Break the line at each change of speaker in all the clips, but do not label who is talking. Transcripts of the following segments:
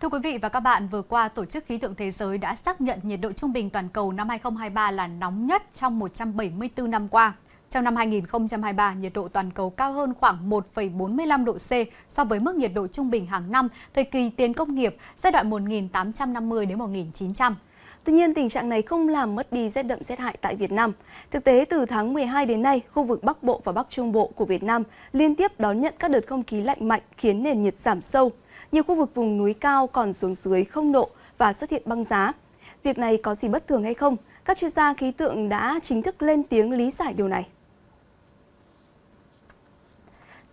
Thưa quý vị và các bạn, vừa qua Tổ chức Khí tượng Thế giới đã xác nhận nhiệt độ trung bình toàn cầu năm 2023 là nóng nhất trong 174 năm qua. Trong năm 2023, nhiệt độ toàn cầu cao hơn khoảng 1,45 độ C so với mức nhiệt độ trung bình hàng năm thời kỳ tiền công nghiệp giai đoạn 1850 đến 1900.
Tuy nhiên, tình trạng này không làm mất đi rét đậm rét hại tại Việt Nam. Thực tế, từ tháng 12 đến nay, khu vực Bắc Bộ và Bắc Trung Bộ của Việt Nam liên tiếp đón nhận các đợt không khí lạnh mạnh khiến nền nhiệt giảm sâu. Nhiều khu vực vùng núi cao còn xuống dưới không độ và xuất hiện băng giá. Việc này có gì bất thường hay không? Các chuyên gia khí tượng đã chính thức lên tiếng lý giải điều này.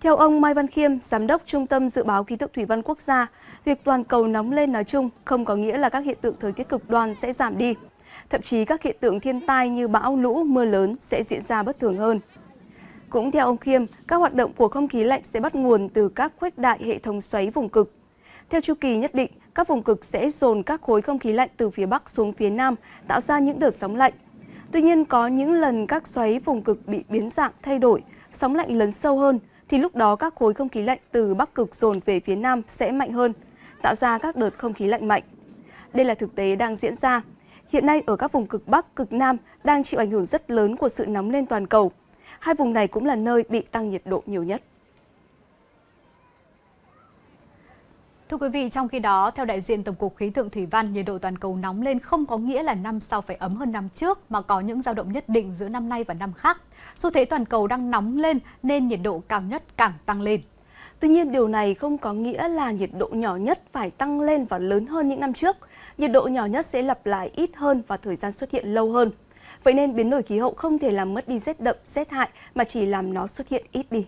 Theo ông Mai Văn Khiêm, Giám đốc Trung tâm Dự báo Khí tượng Thủy văn Quốc gia, việc toàn cầu nóng lên nói chung không có nghĩa là các hiện tượng thời tiết cực đoan sẽ giảm đi. Thậm chí các hiện tượng thiên tai như bão, lũ, mưa lớn sẽ diễn ra bất thường hơn. Cũng theo ông Khiêm, các hoạt động của không khí lạnh sẽ bắt nguồn từ các khuếch đại hệ thống xoáy vùng cực. Theo chu kỳ nhất định, các vùng cực sẽ dồn các khối không khí lạnh từ phía Bắc xuống phía Nam, tạo ra những đợt sóng lạnh. Tuy nhiên, có những lần các xoáy vùng cực bị biến dạng thay đổi, sóng lạnh lớn sâu hơn, thì lúc đó các khối không khí lạnh từ Bắc cực dồn về phía Nam sẽ mạnh hơn, tạo ra các đợt không khí lạnh mạnh. Đây là thực tế đang diễn ra. Hiện nay ở các vùng cực Bắc, cực Nam đang chịu ảnh hưởng rất lớn của sự nóng lên toàn cầu. Hai vùng này cũng là nơi bị tăng nhiệt độ nhiều nhất.
Thưa quý vị, trong khi đó, theo đại diện Tổng cục Khí tượng Thủy văn, nhiệt độ toàn cầu nóng lên không có nghĩa là năm sau phải ấm hơn năm trước, mà có những dao động nhất định giữa năm nay và năm khác. Xu thế toàn cầu đang nóng lên nên nhiệt độ cao nhất càng tăng lên.
Tuy nhiên, điều này không có nghĩa là nhiệt độ nhỏ nhất phải tăng lên và lớn hơn những năm trước. Nhiệt độ nhỏ nhất sẽ lặp lại ít hơn và thời gian xuất hiện lâu hơn. Vậy nên biến đổi khí hậu không thể làm mất đi rét đậm, rét hại mà chỉ làm nó xuất hiện ít đi.